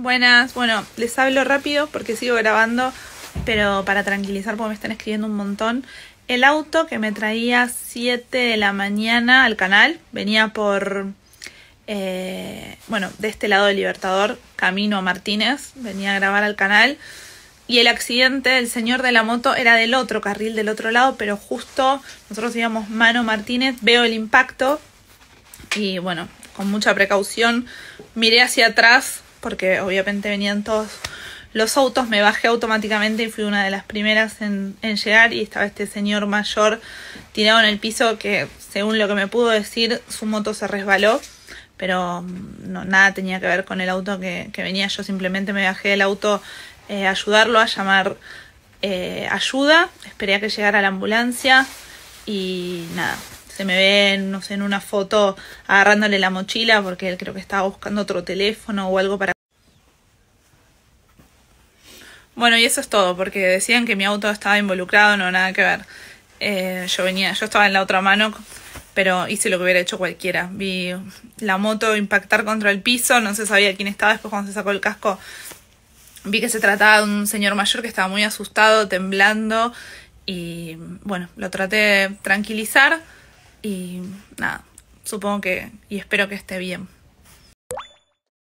Buenas, bueno, les hablo rápido porque sigo grabando, pero para tranquilizar porque me están escribiendo un montón. El auto que me traía 7 de la mañana al canal venía por, eh, bueno, de este lado del Libertador, camino a Martínez, venía a grabar al canal. Y el accidente del señor de la moto era del otro carril, del otro lado, pero justo nosotros íbamos mano Martínez, veo el impacto y bueno, con mucha precaución miré hacia atrás porque obviamente venían todos los autos, me bajé automáticamente y fui una de las primeras en, llegar y estaba este señor mayor tirado en el piso que según lo que me pudo decir su moto se resbaló pero mm, nada tenía que ver con el auto que, venía. Yo simplemente me bajé del auto eh, ayudarlo a llamar eh, ayuda. Esperé a que llegara la ambulancia y nada se me ve, no sé, en una foto agarrándole la mochila porque él creo que estaba buscando otro teléfono o algo para... Bueno, y eso es todo, porque decían que mi auto estaba involucrado, no, nada que ver. Eh, yo venía, yo estaba en la otra mano, pero hice lo que hubiera hecho cualquiera. Vi la moto impactar contra el piso, no se sabía quién estaba, después cuando se sacó el casco vi que se trataba de un señor mayor que estaba muy asustado, temblando, y bueno, lo traté de tranquilizar y nada, supongo que y espero que esté bien.